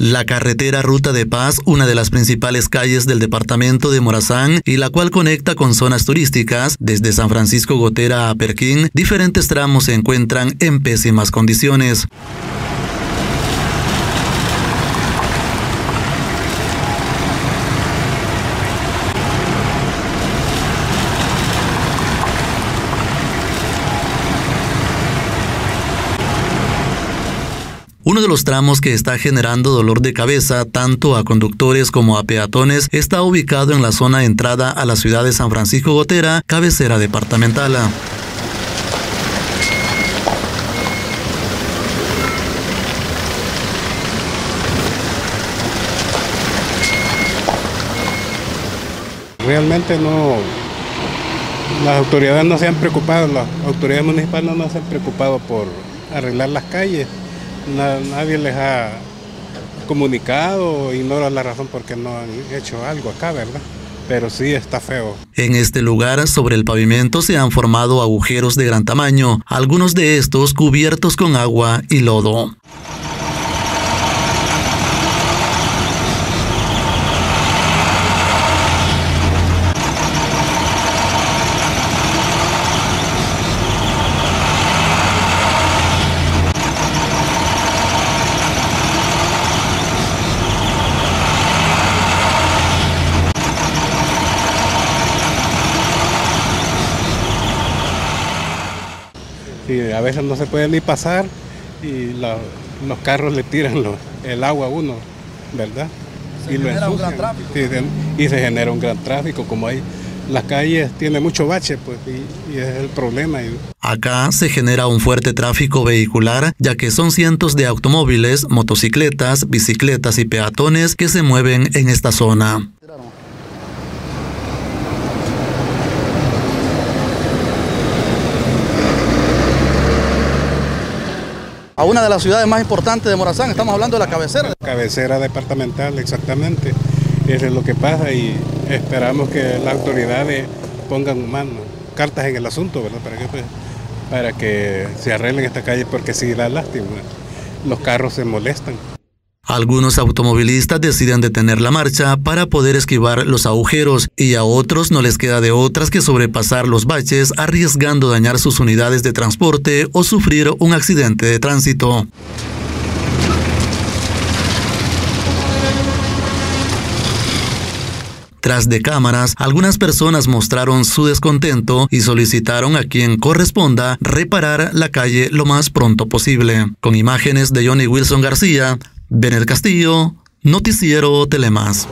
La carretera Ruta de Paz, una de las principales calles del departamento de Morazán y la cual conecta con zonas turísticas, desde San Francisco Gotera a Perquín, diferentes tramos se encuentran en pésimas condiciones. Uno de los tramos que está generando dolor de cabeza tanto a conductores como a peatones está ubicado en la zona de entrada a la ciudad de San Francisco Gotera, cabecera departamental. Realmente no, las autoridades no se han preocupado, las autoridades municipales no se han preocupado por arreglar las calles nadie les ha comunicado, ignora la razón por qué no han hecho algo acá, ¿verdad? Pero sí está feo. En este lugar, sobre el pavimento, se han formado agujeros de gran tamaño, algunos de estos cubiertos con agua y lodo. A veces no se puede ni pasar y los carros le tiran el agua a uno, ¿verdad? y genera un gran tráfico. y se genera un gran tráfico, como hay las calles tienen mucho bache, pues, y, es el problema. Acá se genera un fuerte tráfico vehicular, ya que son cientos de automóviles, motocicletas, bicicletas y peatones que se mueven en esta zona. A una de las ciudades más importantes de Morazán. Estamos hablando de la cabecera. Cabecera departamental, exactamente. Eso es lo que pasa y esperamos que las autoridades pongan mano, cartas en el asunto, ¿verdad? Para que, pues, para que se arreglen esta calle porque sí da lástima. Los carros se molestan. Algunos automovilistas deciden detener la marcha para poder esquivar los agujeros y a otros no les queda de otras que sobrepasar los baches arriesgando dañar sus unidades de transporte o sufrir un accidente de tránsito. Tras de cámaras, algunas personas mostraron su descontento y solicitaron a quien corresponda reparar la calle lo más pronto posible. Con imágenes de Johnny Wilson García, Bener Castillo, Noticiero Telemás.